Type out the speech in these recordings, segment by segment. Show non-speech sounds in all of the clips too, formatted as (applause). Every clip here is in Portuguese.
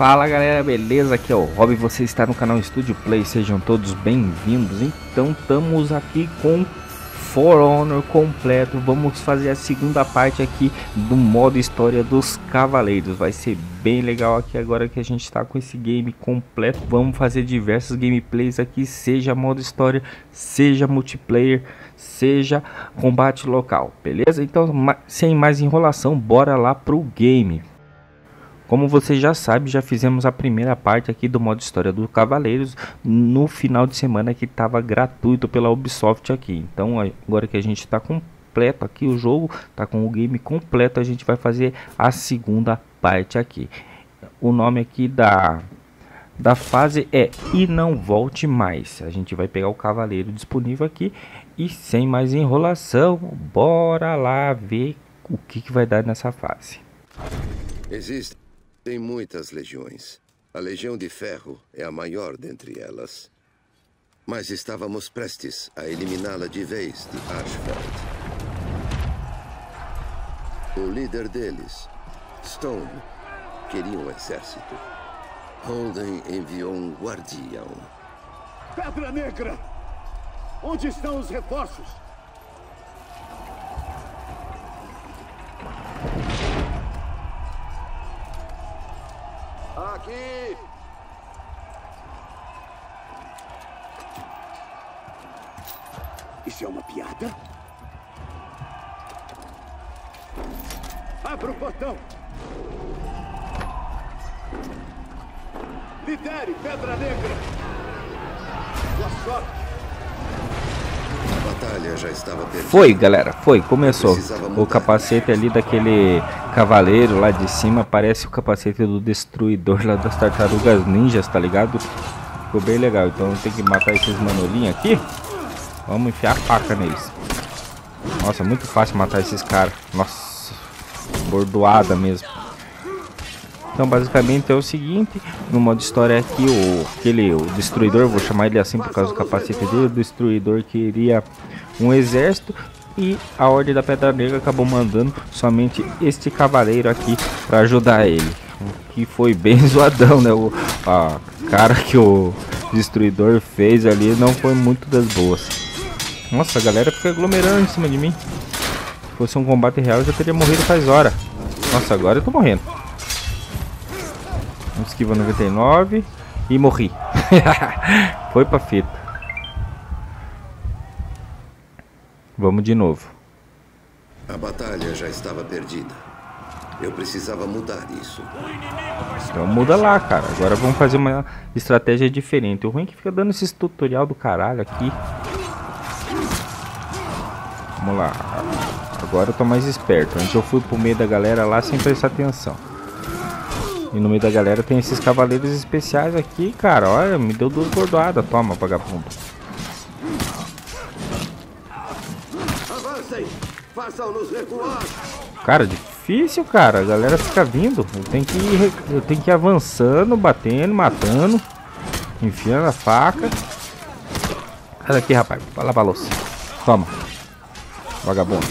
Fala galera, beleza? Aqui é o Rob, você está no canal Studio Play, sejam todos bem-vindos. Então estamos aqui com For Honor completo, vamos fazer a segunda parte aqui do modo história dos Cavaleiros. Vai ser bem legal aqui agora que a gente está com esse game completo. Vamos fazer diversos gameplays aqui, seja modo história, seja multiplayer, seja combate local, beleza? Então sem mais enrolação, bora lá pro game. Como você já sabe, já fizemos a primeira parte aqui do modo história do Cavaleiros no final de semana que estava gratuito pela Ubisoft aqui. Então agora que a gente está completo aqui o jogo, tá com o game completo, a gente vai fazer a segunda parte aqui. O nome aqui da da fase é e não volte mais. A gente vai pegar o cavaleiro disponível aqui e sem mais enrolação, bora lá ver o que, que vai dar nessa fase. Existe tem muitas legiões. A Legião de Ferro é a maior dentre elas. Mas estávamos prestes a eliminá-la de vez de Archfeld. O líder deles, Stone, queria um exército. Holden enviou um guardião. Pedra Negra! Onde estão os reforços? Aqui! Isso é uma piada? Abra o portão! Lidere, Pedra Negra! Boa sorte! Foi, galera, foi, começou. O capacete ali daquele cavaleiro lá de cima parece o capacete do destruidor lá das tartarugas ninjas, tá ligado? Ficou bem legal. Então tem que matar esses manolinhos aqui. Vamos enfiar a faca neles. Nossa, muito fácil matar esses caras. Nossa, bordoada mesmo. Então basicamente é o seguinte, no modo história aqui o aquele o destruidor, vou chamar ele assim por causa do capacete dele, o destruidor queria um exército e a Ordem da Pedra Negra acabou mandando somente este cavaleiro aqui para ajudar ele. O que foi bem (laughs) zoadão, né? O a cara que o destruidor fez ali não foi muito das boas. Nossa, a galera fica aglomerando em cima de mim. Se fosse um combate real, eu já teria morrido faz hora. Nossa, agora eu tô morrendo. Esquiva 99 e morri. (laughs) Foi pra fita. Vamos de novo. A batalha já estava perdida. Eu precisava mudar isso. Então muda lá, cara. Agora vamos fazer uma estratégia diferente. O ruim é que fica dando esses tutorial do caralho aqui. Vamos lá. Agora eu tô mais esperto. Antes eu fui pro meio da galera lá sem prestar atenção. E no meio da galera tem esses cavaleiros especiais aqui, cara. Olha, me deu duas bordoadas. Toma, vagabundo. Cara, difícil, cara. A galera fica vindo. Eu tenho que ir, eu tenho que ir avançando, batendo, matando. Enfiando a faca. Olha aqui, rapaz. Vai lavar a louça. Toma. Vagabundo.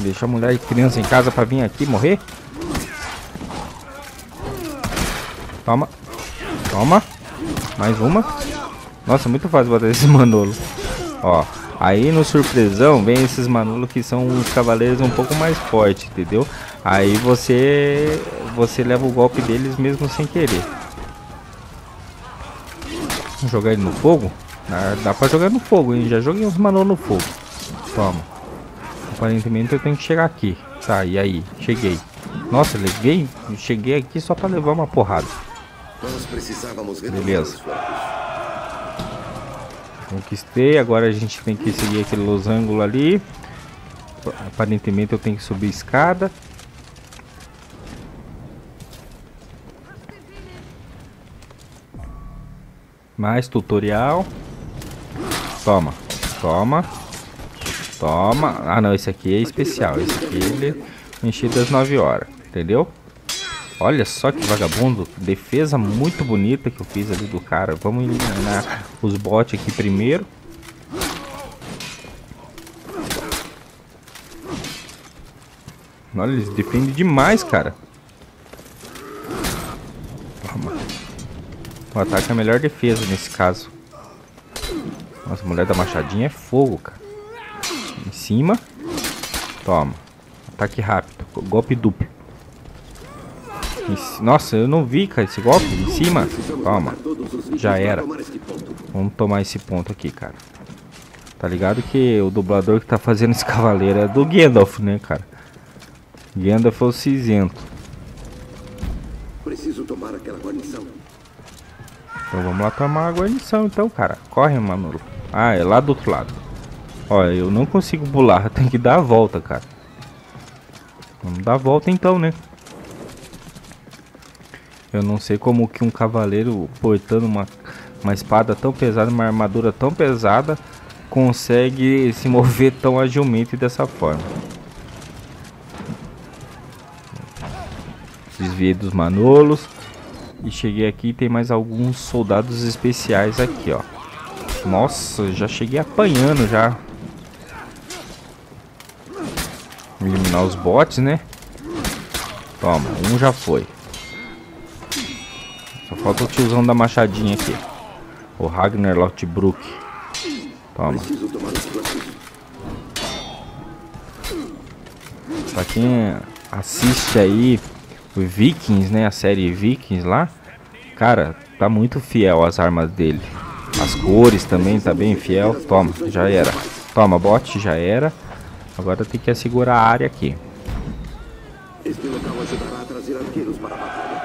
Deixa a mulher e criança em casa pra vir aqui morrer. Toma. Toma. Mais uma. Nossa, muito fácil bater esse (laughs) Manolo. Ó. Aí no surpresão vem esses Manolo que são os cavaleiros um pouco mais fortes, entendeu? Aí você você leva o golpe deles mesmo sem querer. Jogar ele no fogo? Dá, dá pra jogar no fogo, hein? Já joguei uns Manolo no fogo. Toma. Aparentemente eu tenho que chegar aqui. Tá, e aí? Cheguei. Nossa, liguei, cheguei aqui só pra levar uma porrada. Nós precisávamos Beleza. Conquistei, agora a gente tem que seguir aquele losango ali. Aparentemente eu tenho que subir escada. Mais tutorial. Toma, toma, toma. Ah não, esse aqui é especial. Esse aqui ele enchido às 9 horas, entendeu? Olha só que vagabundo. Defesa muito bonita que eu fiz ali do cara. Vamos eliminar os bots aqui primeiro. Olha, eles defendem demais, cara. O ataque é a melhor defesa nesse caso. Nossa, a mulher da machadinha é fogo, cara. Em cima. Toma. Ataque rápido. Golpe duplo. Nossa, eu não vi, cara, esse golpe. Em cima. Toma. Já era. Vamos tomar esse ponto aqui, cara. Tá ligado que o dublador que tá fazendo esse (laughs) cavaleiro é do Gandalf, né, cara? Gandalf é o cinzento. Preciso tomar aquela guarnição. Então vamos lá tomar a guarnição então, cara. Corre, Manolo. Ah, é lá do outro lado. Olha, eu não consigo pular. (laughs) Tem que dar a volta, cara. Vamos dar a volta então, né? Eu não sei como que um cavaleiro portando uma, uma espada tão pesada, uma armadura tão pesada, consegue se mover tão agilmente dessa forma. Desviei dos manolos. E cheguei aqui tem mais alguns soldados especiais aqui, ó. Nossa, já cheguei apanhando já. Eliminar os bots, né? Toma, um já foi. Falta o tiozão da machadinha aqui. O Ragnar Lothbrok. Toma. Pra quem assiste aí o Vikings, né? A série Vikings lá. Cara, tá muito fiel as armas dele. As cores também tá bem fiel. Toma, já era. Toma, bot, já era. Agora tem que assegurar a área aqui. Este local ajudará a trazer arqueiros para a batalha.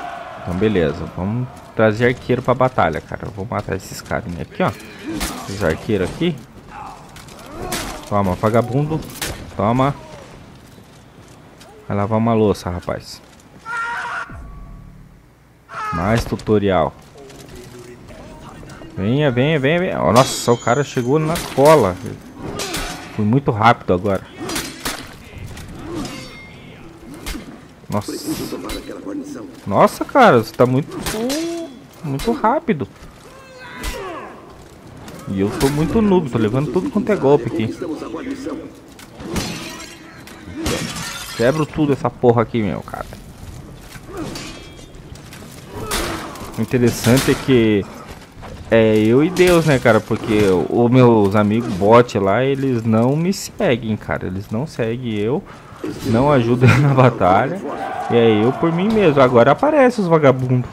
Então beleza, vamos trazer arqueiro pra batalha, cara. vou matar esses carinha aqui, ó. Esses arqueiros aqui. Toma, vagabundo. Toma. Vai lavar uma louça, rapaz. Mais tutorial. Venha, venha, venha, venha. Nossa, o cara chegou na cola. Fui muito rápido agora. Nossa. Nossa, cara, você tá muito muito rápido. E eu tô muito noob, tô levando tudo quanto é golpe aqui. Quebro tudo essa porra aqui, meu, cara. O interessante é que é eu e Deus, né, cara? Porque os meus amigos bot lá, eles não me seguem, cara. Eles não seguem eu, não ajudam (laughs) na batalha. E é eu por mim mesmo. Agora aparece os vagabundos.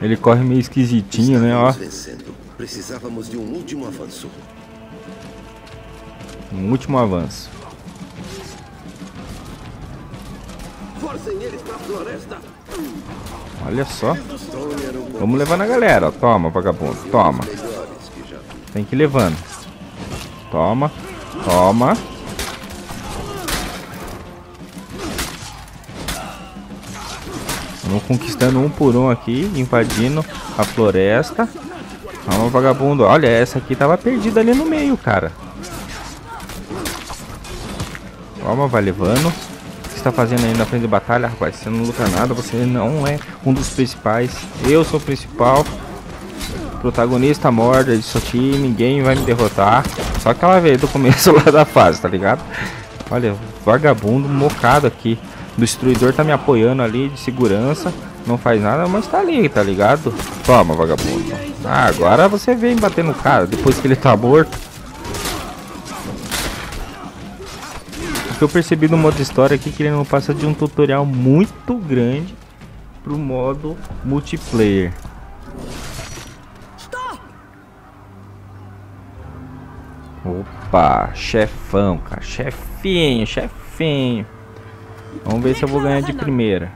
Ele corre meio esquisitinho, né, ó. Um último avanço. Olha só. Vamos levando a galera. Toma, vagabundo. Toma. Tem que ir levando. Toma. Toma. Vamos conquistando um por um aqui, invadindo a floresta. Vamos, vagabundo. Olha, essa aqui tava perdida ali no meio, cara. Toma, vai levando está fazendo aí na frente de batalha, rapaz? Você não luta nada, você não é um dos principais. Eu sou o principal. Protagonista morda disso aqui, ninguém vai me derrotar. Só aquela vez do começo (laughs) lá da fase, tá ligado? Olha, vagabundo mocado aqui. O destruidor tá me apoiando ali de segurança. Não faz nada, mas tá ali, tá ligado? Toma, vagabundo. Ah, agora você vem bater no cara depois que ele tá morto. Que eu percebi no modo história aqui que ele não passa de um tutorial muito grande pro modo multiplayer. Opa, chefão, cara, chefinho, chefinho. Vamos ver se eu vou ganhar de primeira.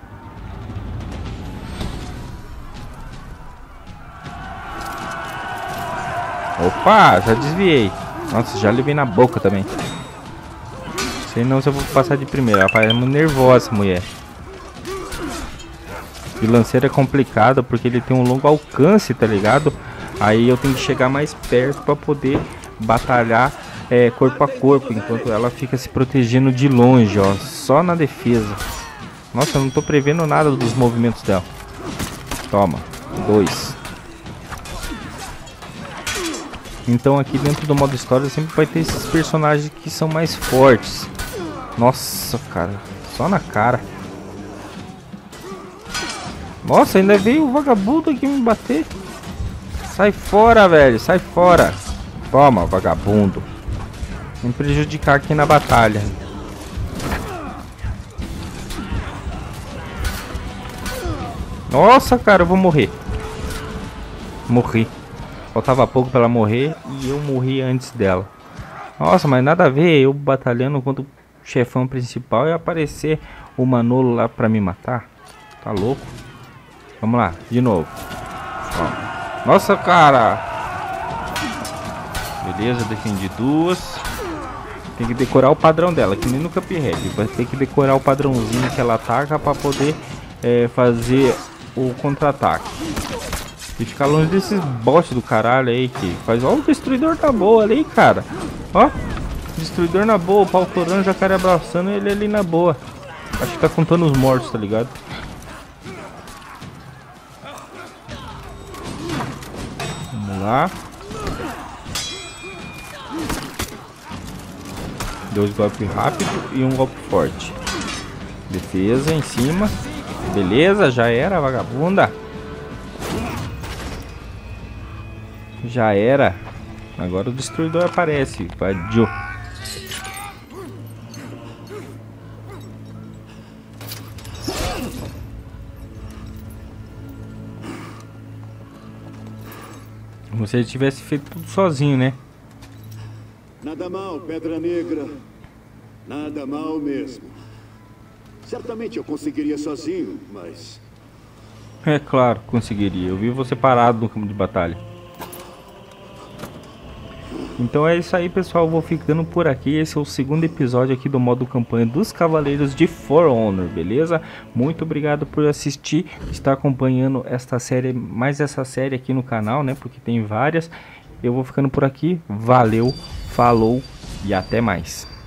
Opa, já desviei. Nossa, já levei na boca também. Sei não se eu vou passar de primeira. Ela parece muito nervosa, mulher. E lanceiro é complicado porque ele tem um longo alcance, tá ligado? Aí eu tenho que chegar mais perto para poder batalhar é, corpo a corpo, enquanto ela fica se protegendo de longe, ó, só na defesa. Nossa, eu não tô prevendo nada dos movimentos dela. Toma, dois. Então aqui dentro do modo história sempre vai ter esses personagens que são mais fortes. Nossa, cara. só na cara. Nossa, ainda veio o vagabundo aqui me bater. Sai fora, velho. Sai fora. Toma, vagabundo. Me prejudicar aqui na batalha. Nossa, cara, eu vou morrer. Morri. Faltava pouco pra ela morrer e eu morri antes dela. Nossa, mas nada a ver eu batalhando contra o chefão principal e aparecer o Manolo lá pra me matar. Tá louco? Vamos lá, de novo. Ó. Nossa, cara! Beleza, defendi duas. Tem que decorar o padrão dela, que nem no Cuphead. Vai ter que decorar o padrãozinho que ela ataca pra poder é, fazer o contra-ataque. E ficar longe desses bots do caralho aí que faz. Ó, o destruidor tá boa ali, cara. Ó, destruidor na boa, o pau torando, jacaré abraçando ele ali na boa. Acho que tá contando os mortos, tá ligado? Vamos lá. Dois golpes rápidos e um golpe forte. Defesa em cima. Beleza, já era, vagabunda. Já era. Agora o destruidor aparece. Vadio. Como se ele tivesse feito tudo sozinho, né? Nada mal, Pedra Negra. Nada mal mesmo. Certamente eu conseguiria sozinho, mas... É claro, conseguiria. Eu vi você parado no campo de batalha. Então é isso aí, pessoal. Vou ficando por aqui. Esse é o segundo episódio aqui do modo campanha dos Cavaleiros de For Honor, beleza? Muito obrigado por assistir, estar acompanhando esta série, mais essa série aqui no canal, né? Porque tem várias. Eu vou ficando por aqui. Valeu, falou e até mais.